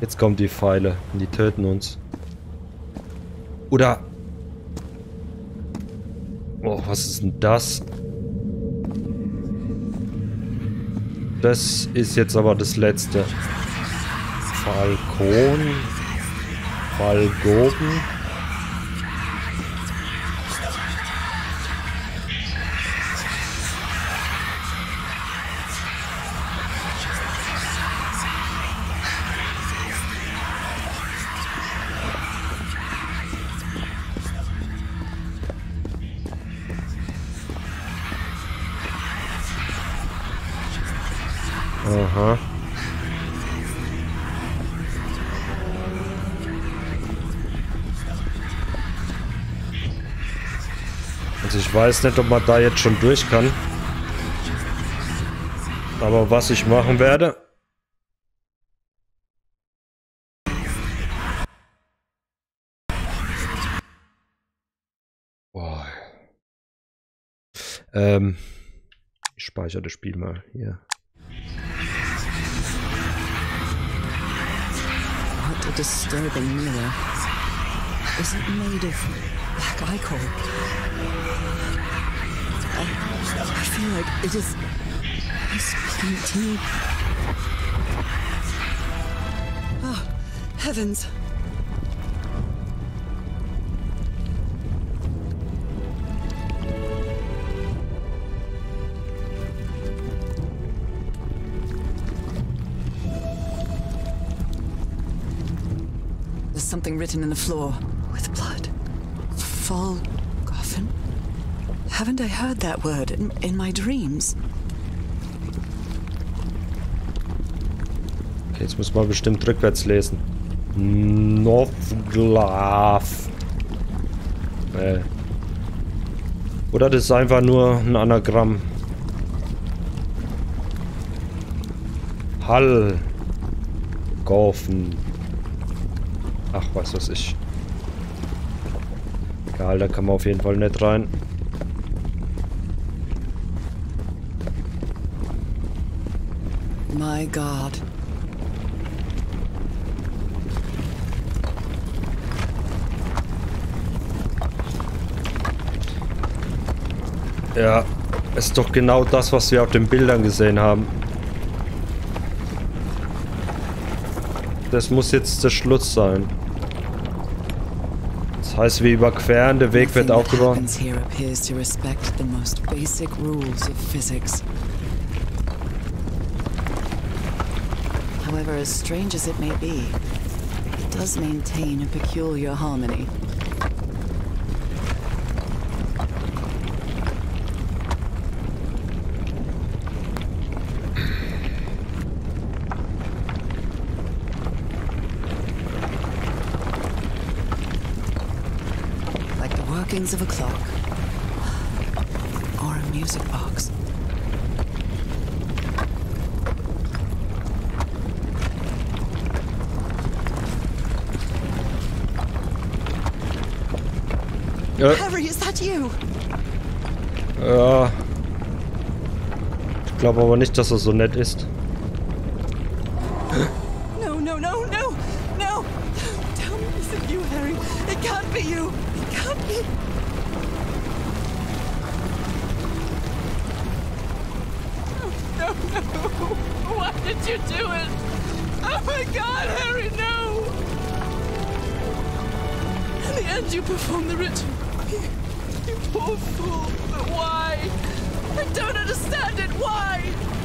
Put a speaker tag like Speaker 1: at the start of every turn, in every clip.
Speaker 1: Jetzt kommen die Pfeile und die töten uns. Oder... Oh, was ist denn das? Das ist jetzt aber das letzte. Falcon. Falgoben. Weiß nicht, ob man da jetzt schon durch kann. Aber was ich machen werde... Boah. Ähm, ich speichere das Spiel mal hier.
Speaker 2: What a disturbing mirror. Is it made of black ichor? I, feel like it is speaking to me. Oh, heavens. There's something written in the floor with blood. Fall? Haven't I heard that word in, in my dreams?
Speaker 1: Okay, jetzt muss man bestimmt rückwärts lesen. Novglav. Äh. Oder das ist einfach nur ein Anagramm. Hall. Gorfen. Ach, was weiß ich. Egal, da kann man auf jeden Fall nicht rein.
Speaker 2: My God.
Speaker 1: Ja, ist doch genau das, was wir auf den Bildern gesehen haben. Das muss jetzt der Schluss sein. Das heißt, wir überqueren, der Weg wird aufgebaut.
Speaker 2: here appears to respect the most basic rules of physics. As strange as it may be, it does maintain a peculiar harmony. Like the workings of a clock. Or a music box.
Speaker 1: Ja,
Speaker 2: Harry, is that you?
Speaker 1: ja. Ich glaube aber nicht, dass er so nett ist.
Speaker 3: Understand it. Why?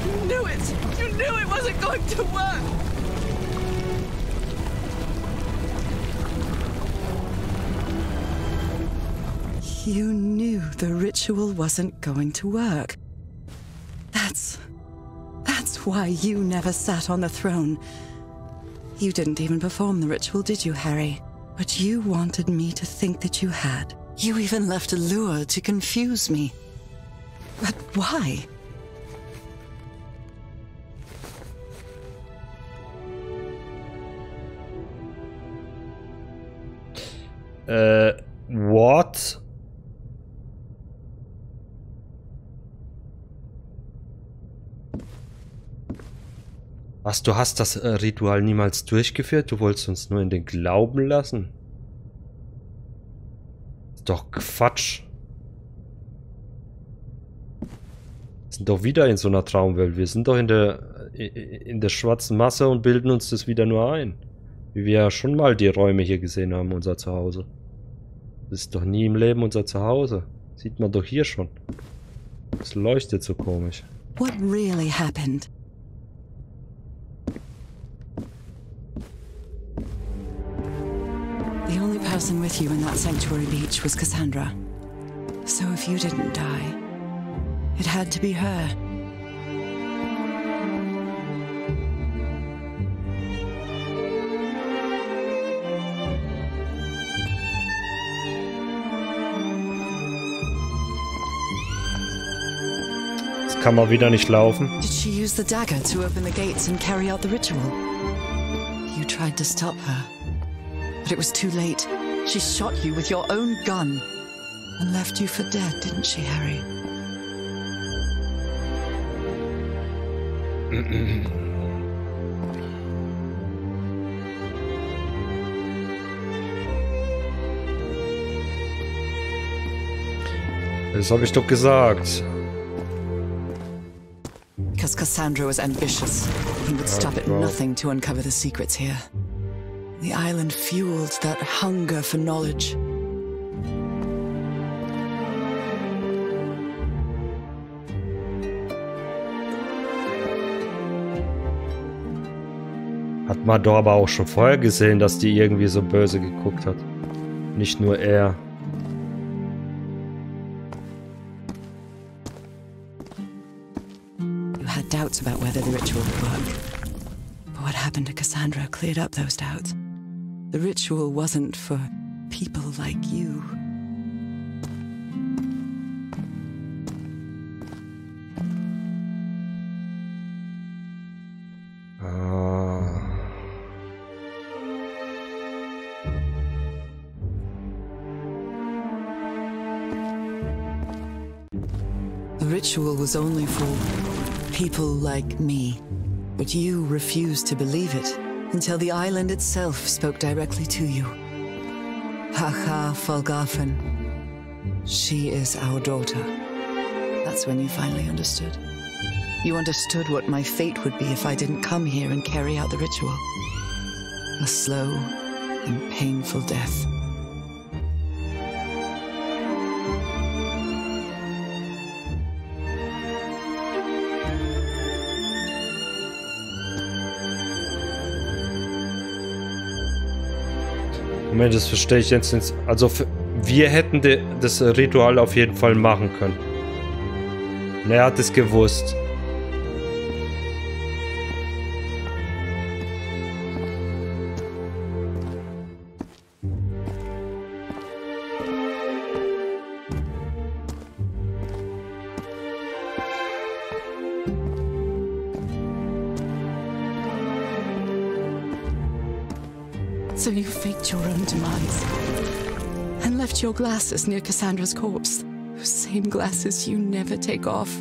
Speaker 3: You knew it. You knew it wasn't going to work.
Speaker 2: You knew the ritual wasn't going to work. That's. That's why you never sat on the throne. You didn't even perform the ritual, did you, Harry? But you wanted me to think that you had. You even left a lure to confuse me. But why?
Speaker 1: Äh, what? Was, du hast das äh, Ritual niemals durchgeführt? Du wolltest uns nur in den Glauben lassen? Ist doch Quatsch. Wir sind doch wieder in so einer Traumwelt. Wir sind doch in der, in der schwarzen Masse und bilden uns das wieder nur ein. Wie wir ja schon mal die Räume hier gesehen haben, unser Zuhause. Das ist doch nie im Leben unser Zuhause. Sieht man doch hier schon. Es leuchtet so komisch.
Speaker 2: What really happened? The only person with you in that sanctuary beach was Cassandra. So if you didn't die, it had to be her.
Speaker 1: Jetzt kann man wieder nicht laufen.
Speaker 2: Did she use the dagger to open the gates and carry out the ritual? You tried to stop her, but it was too late. She shot you with your own gun and left you for dead, didn't she, Harry?
Speaker 1: Das habe ich doch gesagt.
Speaker 2: Because Cassandra was ambitious. He would stop at nothing to uncover the secrets here. The island fueled that hunger for knowledge.
Speaker 1: Aber auch schon vorher gesehen, dass die irgendwie so böse geguckt hat. Nicht nur er.
Speaker 2: You had doubts about whether the ritual would work. But what happened to Cassandra cleared up those doubts. The ritual wasn't for people like you. Ritual was only for people like me. But you refused to believe it until the island itself spoke directly to you. Haha Folgafen. She is our daughter. That's when you finally understood. You understood what my fate would be if I didn't come here and carry out the ritual. A slow and painful death.
Speaker 1: Moment, das verstehe ich jetzt nicht. Also wir hätten das Ritual auf jeden Fall machen können. Und er hat es gewusst.
Speaker 2: So you faked your own demise and left your glasses near Cassandra's corpse. Those same glasses you never take off.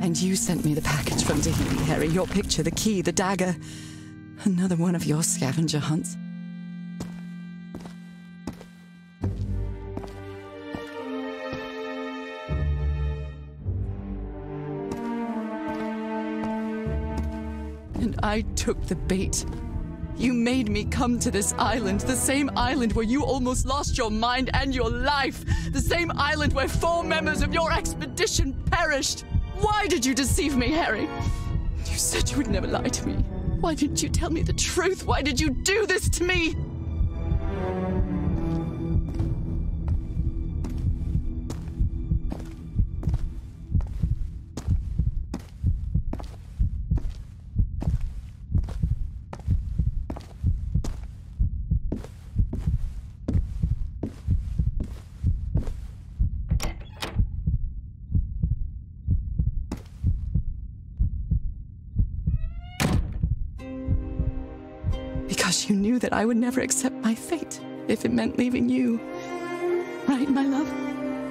Speaker 2: And you sent me the package from Tahiti, Harry. Your picture, the key, the dagger. Another one of your scavenger hunts. And I took the bait. You made me come to this island, the same island where you almost lost your mind and your life, the same island where four members of your expedition perished. Why did you deceive me, Harry? You said you would never lie to me. Why didn't you tell me the truth? Why did you do this to me? Knew that I would never accept my fate if it meant leaving you. Right, my love?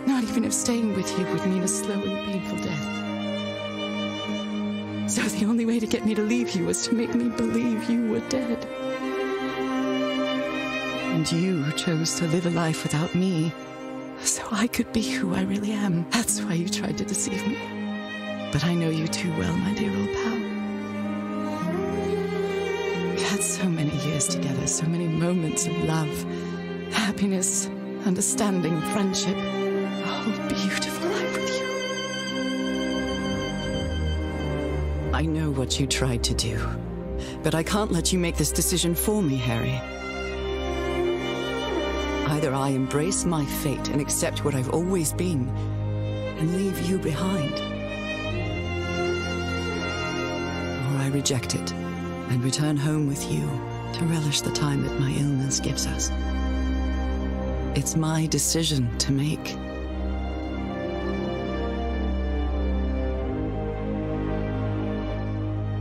Speaker 2: Not even if staying with you would mean a slow and painful death. So the only way to get me to leave you was to make me believe you were dead. And you chose to live a life without me, so I could be who I really am. That's why you tried to deceive me. But I know you too well, my dear old pal. Together, so many moments of love, happiness, understanding, friendship. Whole beautiful life with you. I know what you tried to do, but I can't let you make this decision for me, Harry. Either I embrace my fate and accept what I've always been and leave you behind, or I reject it and return home with you to relish the time that my illness gives us. It's my decision to make.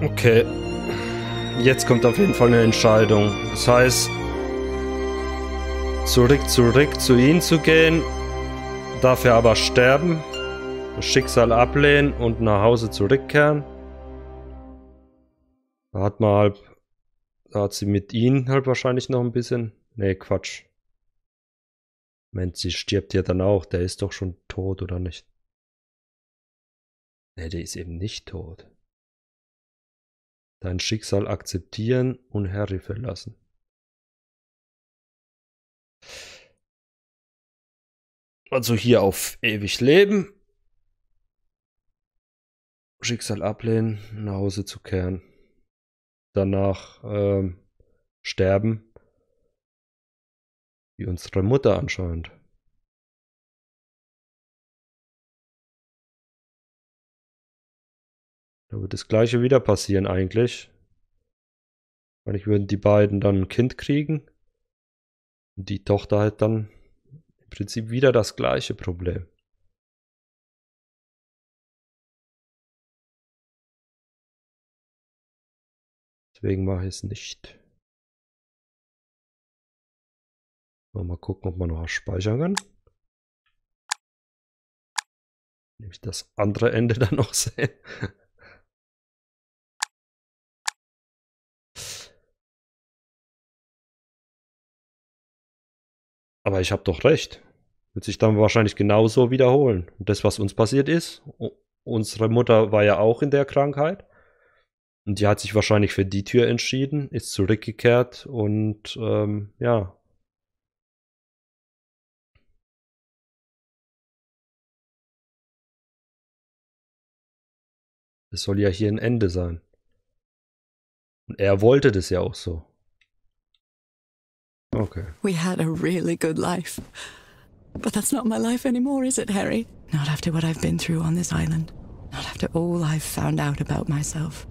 Speaker 1: Okay. Jetzt kommt auf jeden Fall eine Entscheidung. Das heißt, zurück, zurück zu ihm zu gehen, dafür aber sterben, das Schicksal ablehnen und nach Hause zurückkehren. Da hat man halt, da hat sie mit ihm halt wahrscheinlich noch ein bisschen, nee, Quatsch. Mensch, sie stirbt ja dann auch, der ist doch schon tot, oder nicht? Nee, der ist eben nicht tot. Dein Schicksal akzeptieren und Harry verlassen. Also hier auf ewig leben. Schicksal ablehnen, nach Hause zu kehren. Danach ähm, sterben. Wie unsere Mutter anscheinend. Da wird das gleiche wieder passieren eigentlich. Wahrscheinlich würden die beiden dann ein Kind kriegen. Und die Tochter halt dann im Prinzip wieder das gleiche Problem. Deswegen mache ich es nicht. Mal gucken, ob man noch speichern kann. Nämlich das andere Ende dann noch sehen. Aber ich habe doch recht. Wird sich dann wahrscheinlich genauso wiederholen. Und das, was uns passiert ist, unsere Mutter war ja auch in der Krankheit. Und die hat sich wahrscheinlich für die Tür entschieden, ist zurückgekehrt und ähm, ja. Es soll ja hier ein Ende sein. Und er wollte das ja auch so. Okay.
Speaker 2: We had a really good life. But that's not my life anymore, is it, Harry? Not after what I've been through on this island. Not after all I've found out about myself.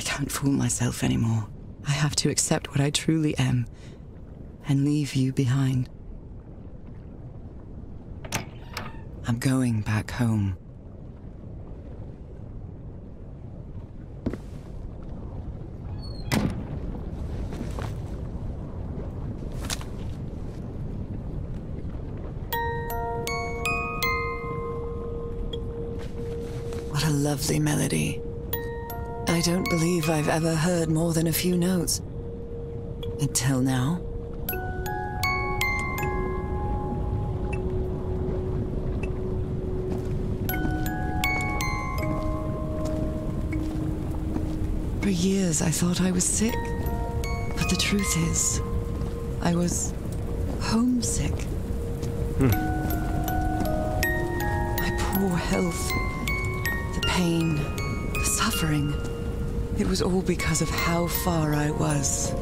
Speaker 2: I can't fool myself anymore. I have to accept what I truly am and leave you behind. I'm going back home. What a lovely melody. I don't believe I've ever heard more than a few notes. Until now. For years I thought I was sick. But the truth is, I was homesick. Hmm. My poor health, the pain, the suffering. It was all because of how far I was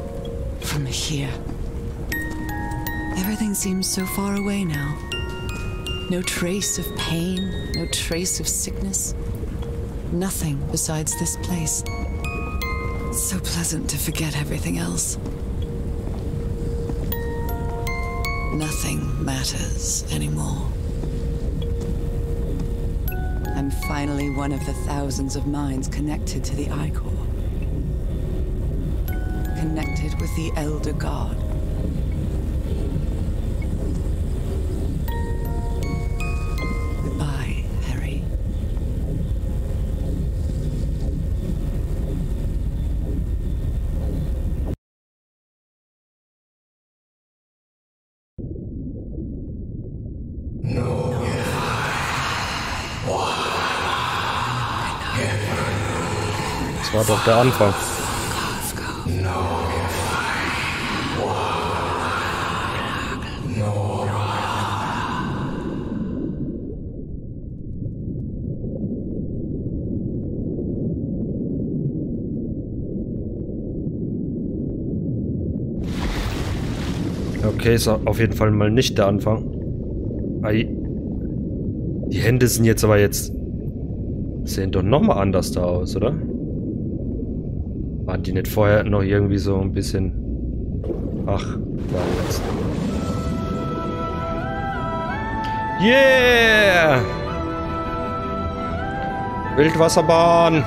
Speaker 2: from here. Everything seems so far away now. No trace of pain, no trace of sickness. Nothing besides this place. It's so pleasant to forget everything else. Nothing matters anymore. I'm finally one of the thousands of minds connected to the I-Core. Connected with the Elder God. Goodbye, Harry.
Speaker 1: Das war doch der Anfang. Okay, ist auf jeden Fall mal nicht der Anfang. Ei. Die Hände sind jetzt aber jetzt... Sehen doch nochmal anders da aus, oder? Waren die nicht vorher noch irgendwie so ein bisschen... Ach, war jetzt. Yeah! Wildwasserbahn!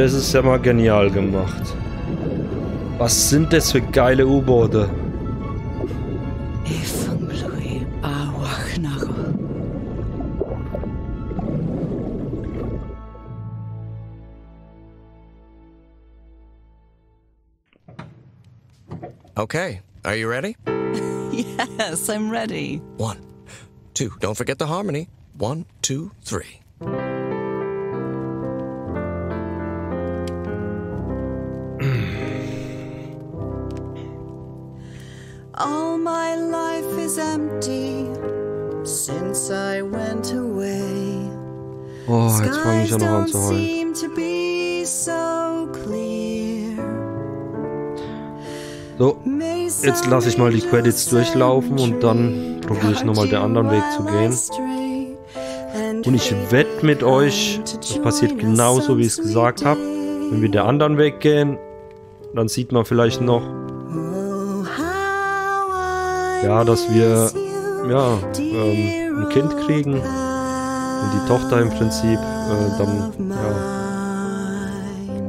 Speaker 1: Das ist ja mal genial gemacht. Was sind das für geile U-Boote?
Speaker 4: Okay, are you ready?
Speaker 2: Yes, I'm ready.
Speaker 4: One, two. Don't forget the harmony. One, two, three.
Speaker 2: All my life is empty since I went away.
Speaker 1: Oh, jetzt fange ich
Speaker 2: Skies
Speaker 1: noch an zu heulen.
Speaker 2: seem to be so clear.
Speaker 1: So, jetzt lasse ich mal die Credits durchlaufen und dann probiere ich nochmal den anderen Weg zu gehen. Und ich wette mit euch, das passiert genauso, wie ich es gesagt habe. Wenn wir den anderen Weg gehen, dann sieht man vielleicht noch, ja, dass wir ja, ähm, ein Kind kriegen und die Tochter im Prinzip äh, dann ja,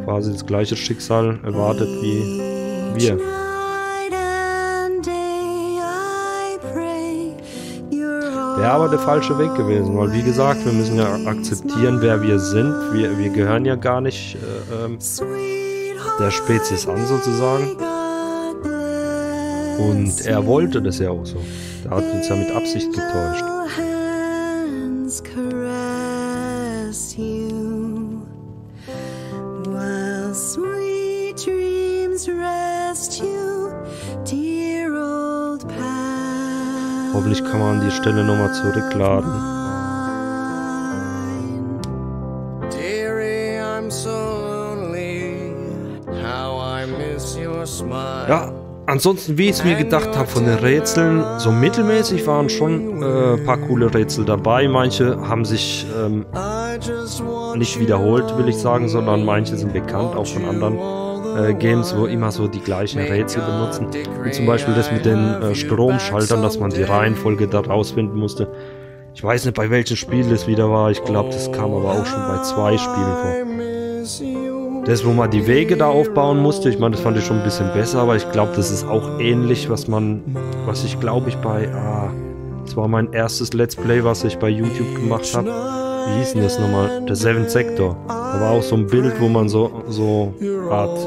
Speaker 1: quasi das gleiche Schicksal erwartet wie wir. Wäre aber der falsche Weg gewesen, weil wie gesagt, wir müssen ja akzeptieren, wer wir sind. Wir, wir gehören ja gar nicht äh, ähm, der Spezies an sozusagen. Und er wollte das ja auch so. Er hat uns ja mit Absicht getäuscht. Hoffentlich kann man an die Stelle nochmal zurückladen.
Speaker 4: Dearie, I'm so lonely. How I miss your smile.
Speaker 1: Ja, ansonsten, wie ich es mir gedacht habe von den Rätseln, so mittelmäßig waren schon äh, ein paar coole Rätsel dabei. Manche haben sich ähm, nicht wiederholt, will ich sagen, sondern manche sind bekannt, auch von anderen äh, Games, wo immer so die gleichen Rätsel benutzen. Wie zum Beispiel das mit den äh, Stromschaltern, dass man die Reihenfolge da rausfinden musste. Ich weiß nicht, bei welchem Spiel das wieder war. Ich glaube, das kam aber auch schon bei zwei Spielen vor. Das, wo man die Wege da aufbauen musste, ich meine, das fand ich schon ein bisschen besser, aber ich glaube, das ist auch ähnlich, was man, was ich glaube ich bei, ah, das war mein erstes Let's Play, was ich bei YouTube gemacht habe. Wie hieß denn das nochmal? Der Seventh Sector. Da war auch so ein Bild, wo man so, so Art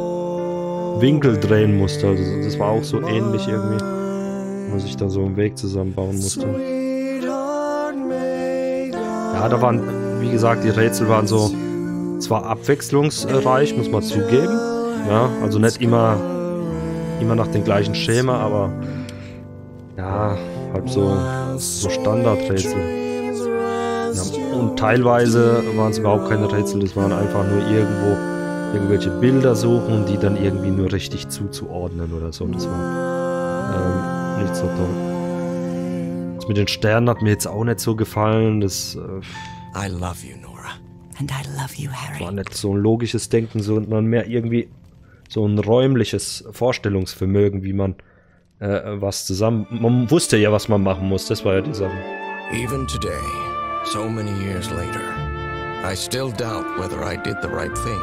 Speaker 1: Winkel drehen musste. Also das war auch so ähnlich irgendwie. Wo man sich da so einen Weg zusammenbauen musste. Ja, da waren, wie gesagt, die Rätsel waren so zwar abwechslungsreich, muss man zugeben. Ja, also nicht immer, immer nach dem gleichen Schema, aber ja, Halt so, so Standardrätsel. Ja, und teilweise waren es überhaupt keine Rätsel, das waren einfach nur irgendwo irgendwelche Bilder suchen und die dann irgendwie nur richtig zuzuordnen oder so. Das war ähm, nicht so toll. Das mit den Sternen hat mir jetzt auch nicht so gefallen. Das äh,
Speaker 4: I love you.
Speaker 2: And I love you, Harry.
Speaker 1: war nicht so ein logisches Denken, sondern mehr irgendwie so ein räumliches Vorstellungsvermögen, wie man äh, was zusammen. Man wusste ja, was man machen muss. Das war ja die Sache.
Speaker 4: Even today, so many years later, I still doubt whether I did the right thing.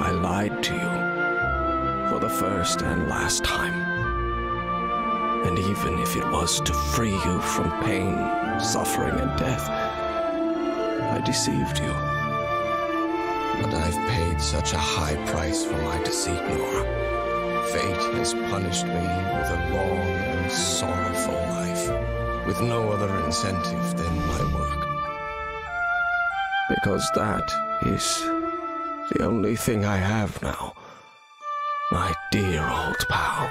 Speaker 4: I lied to you for the first and last time. And even if it was to free you from pain, suffering, and death, I deceived you. But I've paid such a high price for my deceit, Nora. Fate has punished me with a long and sorrowful life, with no other incentive than my work. Because that is the only thing I have now. My dear old pal.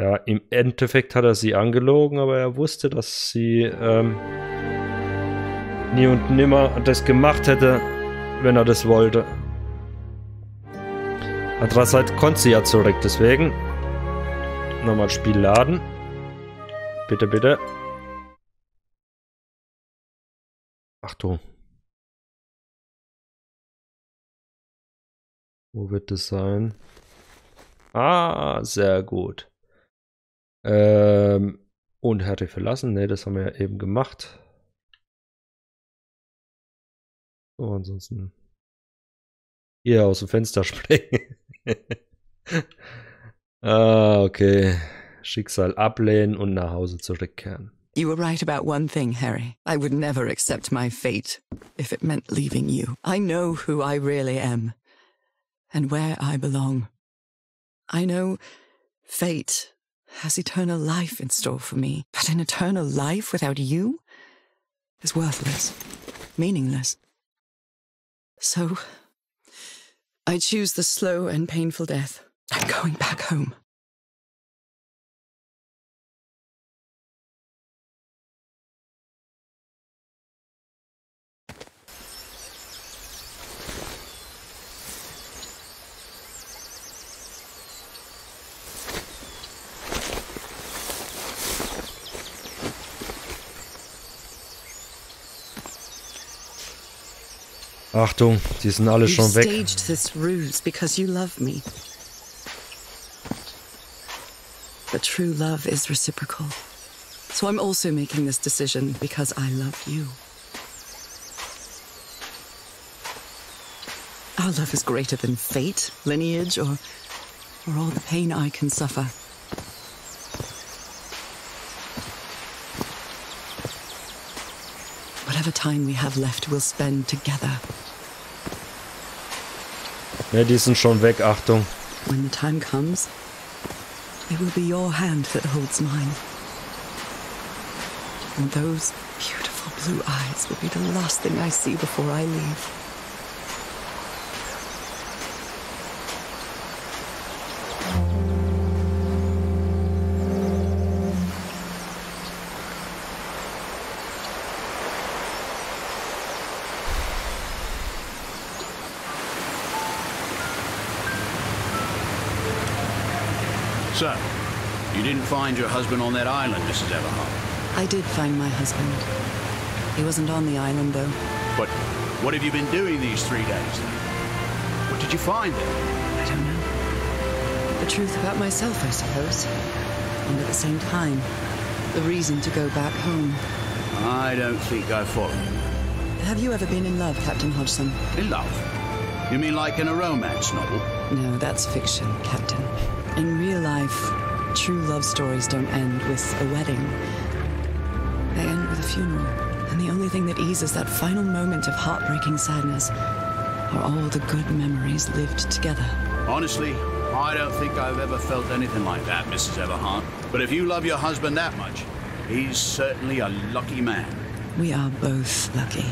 Speaker 1: Ja, im Endeffekt hat er sie angelogen, aber er wusste, dass sie ähm, nie und nimmer das gemacht hätte, wenn er das wollte. Andererseits konnte sie ja zurück, deswegen nochmal Spiel laden. Bitte, bitte. Achtung. Wo wird es sein? Ah, sehr gut. Ähm, und Harry verlassen. Ne, das haben wir ja eben gemacht. So, ansonsten hier aus dem Fenster springen. ah, okay. Schicksal ablehnen und nach Hause zurückkehren.
Speaker 2: You were right about one thing, Harry. I would never accept my fate if it meant leaving you. I know who I really am and where I belong. I know fate has eternal life in store for me, but an eternal life without you is worthless, meaningless. So I choose the slow and painful death. I'm going back home.
Speaker 1: Achtung, die sind alle schon weg.
Speaker 2: staged this ruse because you love me. But true love is reciprocal. So I'm also making this decision because I love you. Our love is greater than fate, lineage, or, or all the pain I can suffer. Whatever time we have left, we'll spend together.
Speaker 1: Ne, die sind schon weg, Achtung.
Speaker 2: When the time comes, it will be your hand that holds mine. And those beautiful blue eyes will be the last thing I see before I leave.
Speaker 5: So, you didn't find your husband on that island, Mrs. Everhart.
Speaker 2: I did find my husband. He wasn't on the island, though.
Speaker 5: But what have you been doing these three days? What did you find there?
Speaker 2: I don't know. The truth about myself, I suppose. And at the same time, the reason to go back home.
Speaker 5: I don't think I follow you.
Speaker 2: Have you ever been in love, Captain Hodgson?
Speaker 5: In love? You mean like in a romance novel?
Speaker 2: No, that's fiction, Captain. In real life, true love stories don't end with a wedding. They end with a funeral. And the only thing that eases that final moment of heartbreaking sadness are all the good memories lived together.
Speaker 5: Honestly, I don't think I've ever felt anything like that, Mrs. Everhart. But if you love your husband that much, He's certainly a lucky man.
Speaker 2: We are both lucky.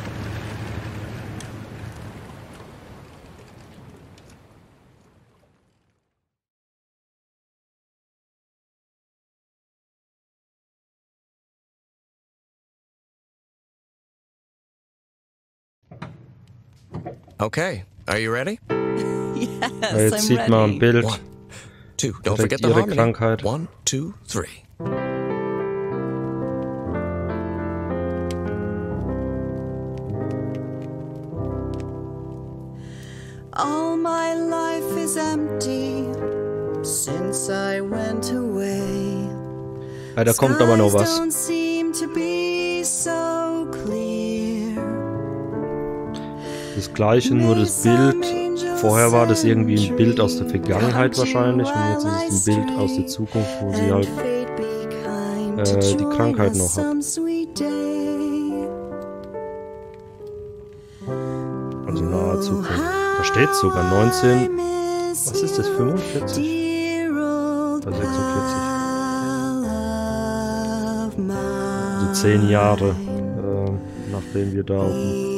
Speaker 6: Okay, are you ready?
Speaker 2: Yes,
Speaker 1: Jetzt
Speaker 2: I'm
Speaker 1: sieht man
Speaker 2: ready.
Speaker 1: ein Bild.
Speaker 6: One, two. Don't
Speaker 1: Direkt
Speaker 6: forget the
Speaker 1: ihre
Speaker 6: harmony.
Speaker 1: Krankheit.
Speaker 6: One, two, three.
Speaker 2: All my life is empty since I went away.
Speaker 1: Ja, da kommt aber noch was.
Speaker 2: Skies don't seem to be
Speaker 1: Das gleiche, nur das Bild. Vorher war das irgendwie ein Bild aus der Vergangenheit wahrscheinlich und jetzt ist es ein Bild aus der Zukunft, wo sie halt
Speaker 2: äh,
Speaker 1: die Krankheit noch hat. Also nahe Zukunft. Da steht sogar 19. Was ist das? 45? Oder 46? Also 10 Jahre, äh, nachdem wir da auf, dem,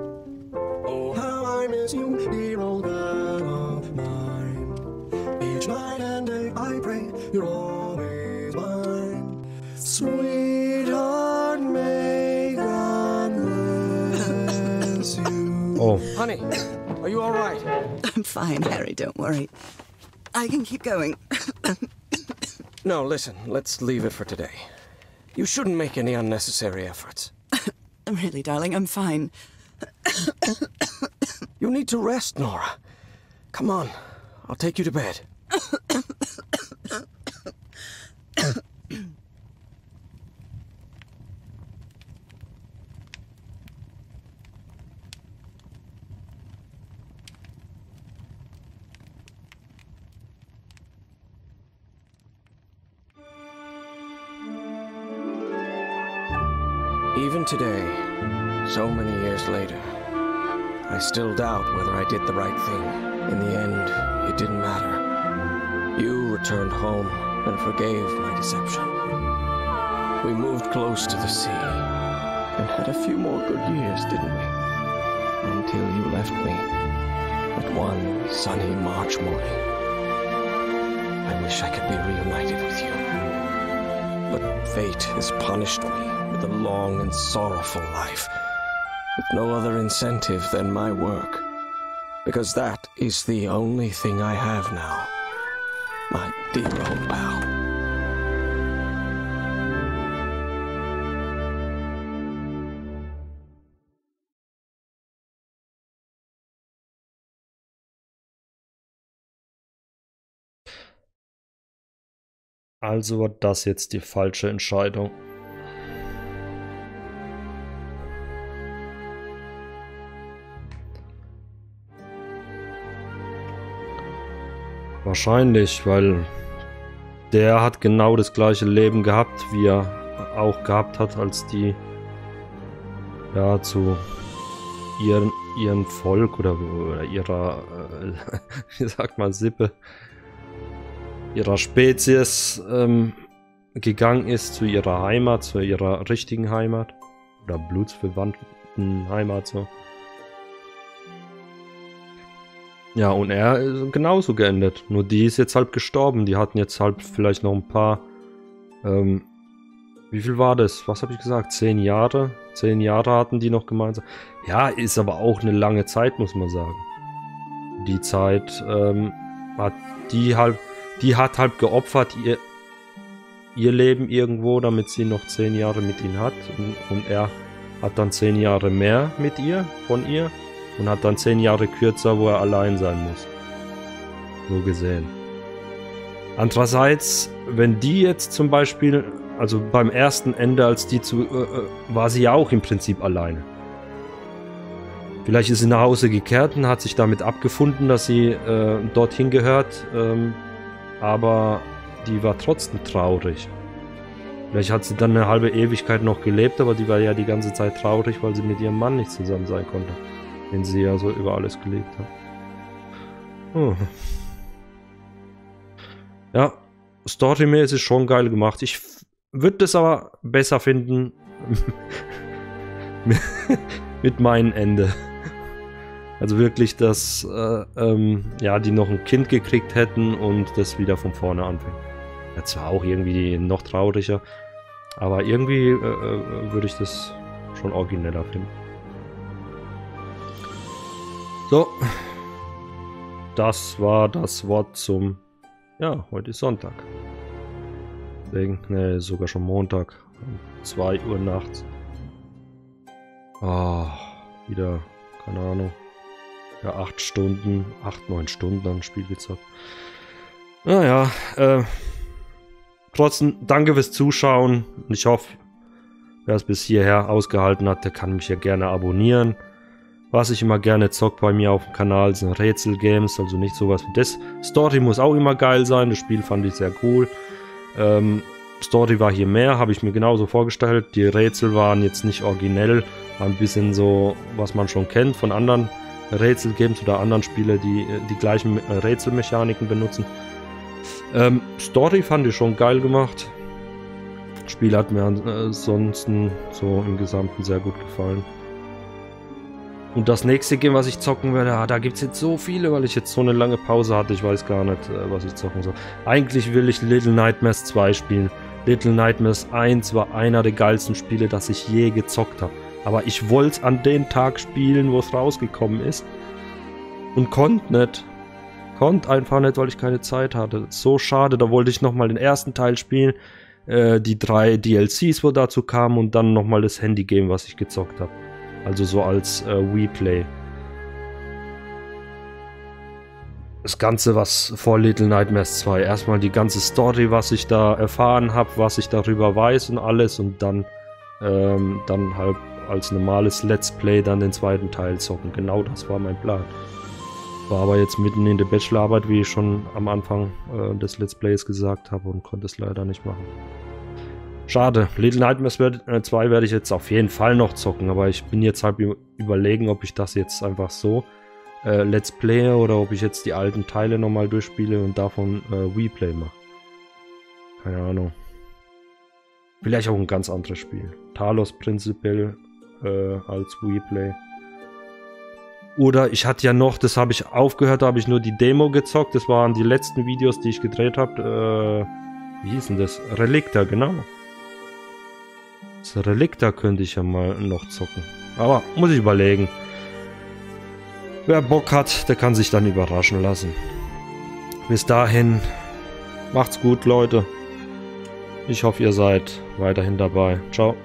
Speaker 2: fine, Harry, don't worry. I can keep going.
Speaker 4: No, listen, let's leave it for today. You shouldn't make any unnecessary efforts.
Speaker 2: really, darling, I'm fine.
Speaker 4: You need to rest, Nora. Come on, I'll take you to bed. Today, so many years later, I still doubt whether I did the right thing. In the end, it didn't matter. You returned home and forgave my deception. We moved close to the sea and had a few more good years, didn't we? Until you left me at one sunny March morning. I wish I could be reunited with you. But fate has punished me long and sorrowful life, with no other incentive than my work. Because that is the only thing I have now. My dear old pal.
Speaker 1: also war das jetzt die falsche Entscheidung. Wahrscheinlich, weil der hat genau das gleiche Leben gehabt, wie er auch gehabt hat, als die ja zu ihren, ihren Volk oder, oder ihrer, äh, wie sagt man, Sippe, ihrer Spezies ähm, gegangen ist, zu ihrer Heimat, zu ihrer richtigen Heimat oder blutsverwandten Heimat so. Ja, und er ist genauso geendet. Nur die ist jetzt halt gestorben. Die hatten jetzt halt vielleicht noch ein paar. Ähm, wie viel war das? Was habe ich gesagt? Zehn Jahre? Zehn Jahre hatten die noch gemeinsam. Ja, ist aber auch eine lange Zeit, muss man sagen. Die Zeit ähm, hat die halt, die hat halt geopfert ihr, ihr Leben irgendwo, damit sie noch zehn Jahre mit ihm hat. Und, und er hat dann zehn Jahre mehr mit ihr, von ihr und hat dann zehn Jahre kürzer, wo er allein sein muss. So gesehen. Andererseits, wenn die jetzt zum Beispiel, also beim ersten Ende, als die zu, äh, äh, war sie ja auch im Prinzip alleine. Vielleicht ist sie nach Hause gekehrt und hat sich damit abgefunden, dass sie äh, dorthin gehört. Ähm, aber die war trotzdem traurig. Vielleicht hat sie dann eine halbe Ewigkeit noch gelebt, aber die war ja die ganze Zeit traurig, weil sie mit ihrem Mann nicht zusammen sein konnte. Den sie ja so über alles gelegt hat. Oh. Ja, storymäßig schon geil gemacht. Ich würde das aber besser finden mit meinem Ende. Also wirklich, dass äh, ähm, ja, die noch ein Kind gekriegt hätten und das wieder von vorne anfängt. Ja, zwar auch irgendwie noch trauriger, aber irgendwie äh, äh, würde ich das schon origineller finden. So, das war das Wort zum... Ja, heute ist Sonntag. Deswegen, ne, sogar schon Montag. 2 Uhr nachts. Ah, wieder, keine Ahnung. Ja, 8 Stunden, 8, 9 Stunden an Spiel gezockt. Naja, äh, trotzdem, danke fürs Zuschauen. Und ich hoffe, wer es bis hierher ausgehalten hat, der kann mich ja gerne abonnieren. Was ich immer gerne zocke bei mir auf dem Kanal sind Rätselgames, also nicht sowas wie das. Story muss auch immer geil sein, das Spiel fand ich sehr cool. Ähm, Story war hier mehr, habe ich mir genauso vorgestellt. Die Rätsel waren jetzt nicht originell, ein bisschen so, was man schon kennt von anderen Rätselgames oder anderen Spiele, die die gleichen Rätselmechaniken benutzen. Ähm, Story fand ich schon geil gemacht. Spiel hat mir ansonsten so im Gesamten sehr gut gefallen. Und das nächste Game, was ich zocken werde, ah, da gibt es jetzt so viele, weil ich jetzt so eine lange Pause hatte. Ich weiß gar nicht, äh, was ich zocken soll. Eigentlich will ich Little Nightmares 2 spielen. Little Nightmares 1 war einer der geilsten Spiele, das ich je gezockt habe. Aber ich wollte es an den Tag spielen, wo es rausgekommen ist. Und konnte nicht. Konnte einfach nicht, weil ich keine Zeit hatte. So schade, da wollte ich nochmal den ersten Teil spielen. Äh, die drei DLCs, wo dazu kamen und dann nochmal das Handy-Game, was ich gezockt habe. Also so als äh, Wii-Play. Das Ganze, was vor Little Nightmares 2. Erstmal die ganze Story, was ich da erfahren habe, was ich darüber weiß und alles. Und dann, ähm, dann halt als normales Let's Play dann den zweiten Teil zocken. Genau das war mein Plan. War aber jetzt mitten in der Bachelorarbeit, wie ich schon am Anfang äh, des Let's Plays gesagt habe und konnte es leider nicht machen. Schade. Little Nightmares 2 werde ich jetzt auf jeden Fall noch zocken, aber ich bin jetzt halt überlegen, ob ich das jetzt einfach so äh, Let's Play oder ob ich jetzt die alten Teile nochmal durchspiele und davon äh, Replay mache. Keine Ahnung. Vielleicht auch ein ganz anderes Spiel. Talos prinzipiell äh, als Replay. Oder ich hatte ja noch, das habe ich aufgehört, da habe ich nur die Demo gezockt. Das waren die letzten Videos, die ich gedreht habe. Äh, wie hieß denn das? Relikta, genau. Das Relikta könnte ich ja mal noch zocken. Aber muss ich überlegen. Wer Bock hat, der kann sich dann überraschen lassen. Bis dahin, macht's gut, Leute. Ich hoffe, ihr seid weiterhin dabei. Ciao.